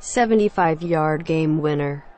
75-yard game winner.